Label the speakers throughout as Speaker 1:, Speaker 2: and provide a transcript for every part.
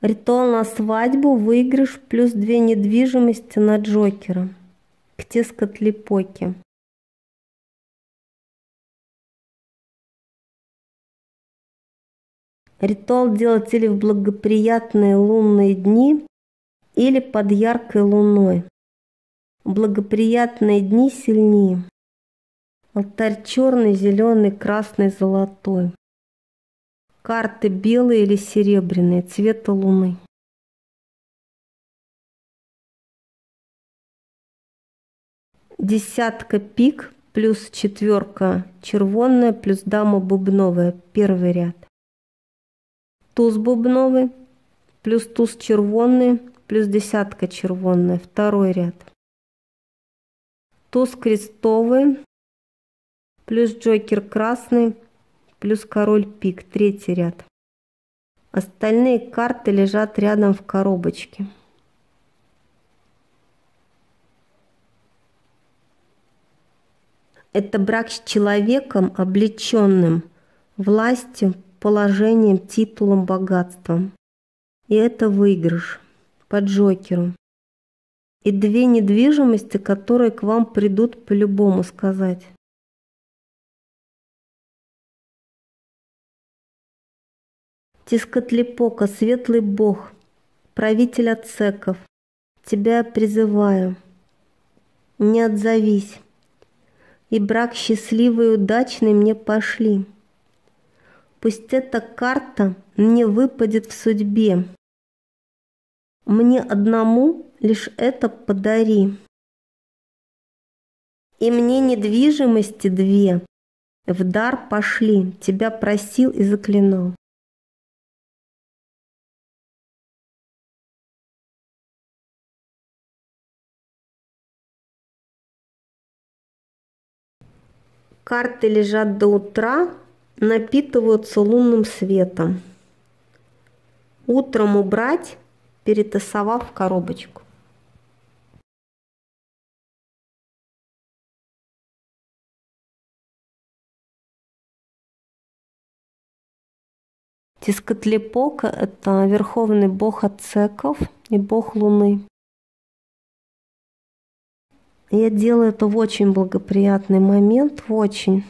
Speaker 1: Ритуал на свадьбу, выигрыш плюс две недвижимости на Джокера. К Тескотлипоке. Ритуал делать или в благоприятные лунные дни, или под яркой луной. Благоприятные дни сильнее. Алтарь черный, зеленый, красный, золотой. Карты белые или серебряные, цвета луны. Десятка пик плюс четверка червонная плюс дама бубновая, первый ряд. Туз бубновый плюс туз червонный плюс десятка червонная, второй ряд. Туз крестовый плюс Джокер красный, плюс король пик, третий ряд. Остальные карты лежат рядом в коробочке. Это брак с человеком, облеченным властью, положением, титулом, богатством. И это выигрыш по Джокеру. И две недвижимости, которые к вам придут по-любому сказать. Тискотлипока, светлый бог, правитель ацеков, тебя призываю, не отзовись, и брак счастливый и удачный мне пошли. Пусть эта карта мне выпадет в судьбе. Мне одному лишь это подари. И мне недвижимости две в дар пошли, тебя просил и заклинал. Карты лежат до утра, напитываются лунным светом. Утром убрать, перетасовав коробочку. Тискотлепока – это верховный бог ацеков и бог луны. Я делаю это в очень благоприятный момент, в очень.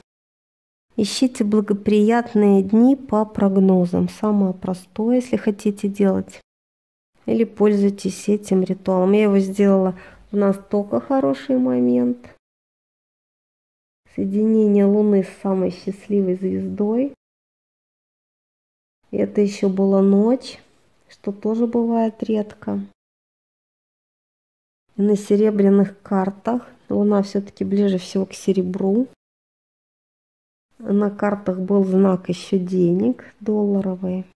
Speaker 1: Ищите благоприятные дни по прогнозам. Самое простое, если хотите делать. Или пользуйтесь этим ритуалом. Я его сделала в настолько хороший момент. Соединение Луны с самой счастливой звездой. И это еще была ночь, что тоже бывает редко. И на серебряных картах Луна все-таки ближе всего к серебру. На картах был знак еще денег долларовый,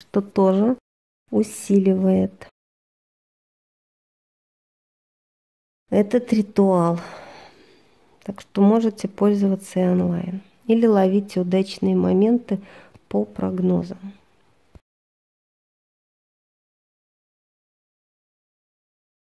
Speaker 1: что тоже усиливает этот ритуал. Так что можете пользоваться и онлайн. Или ловить удачные моменты по прогнозам.